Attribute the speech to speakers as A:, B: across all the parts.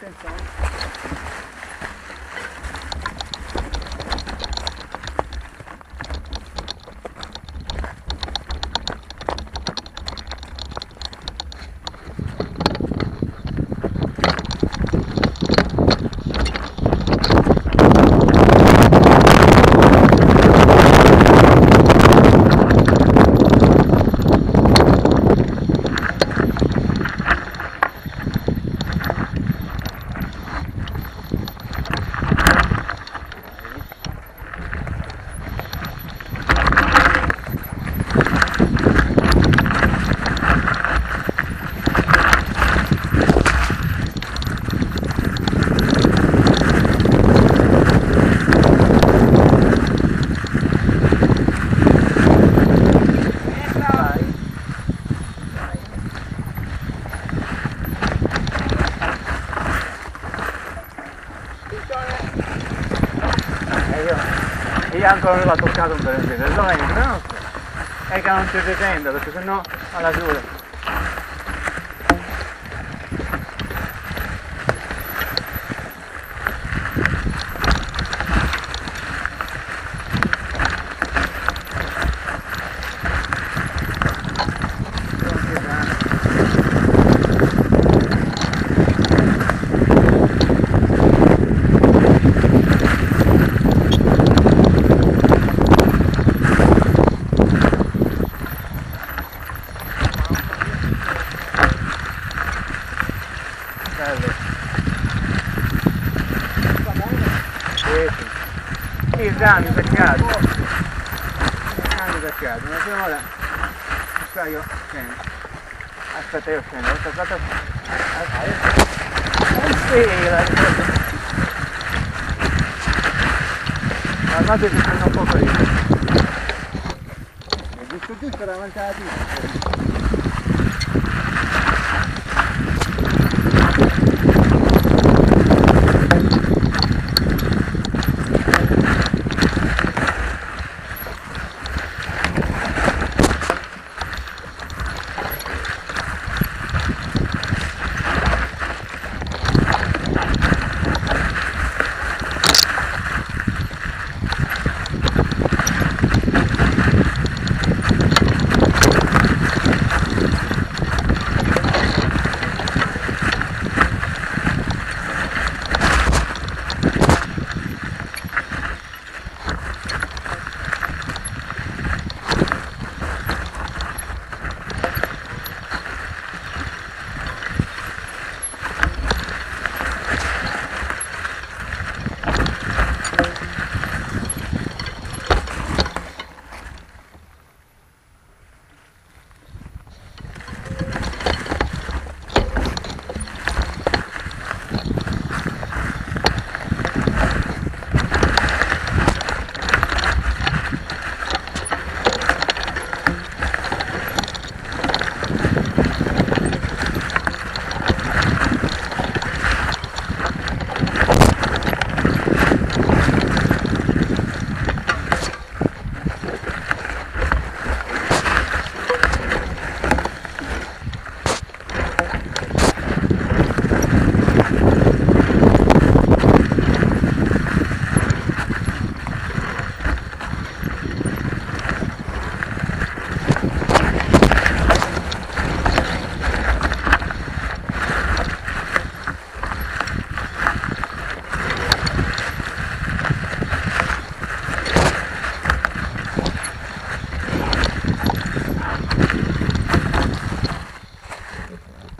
A: Thanks, ancora non l'ho toccato dove entra? Non so. È che non ci pretendo, perché sennò alla giura. Non ci dà. Bello. Sì, sì. Sì, già mi peccato. Già mi peccato. Una volta. Qua io scendo. Aspetta, io scendo. Aspetta, aspetta. La Guardate che sono un po' io. È giusto giusto davanti alla tira.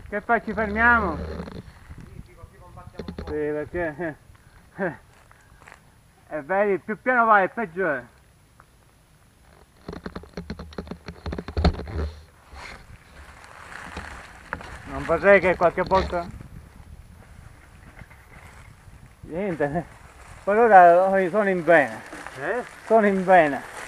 A: Che fai, ci fermiamo? Sì, perché... E vedi, più piano vai, peggio è. Non vorrei che qualche volta... Niente, per ora sono in bene,
B: Eh?
A: sono in bene.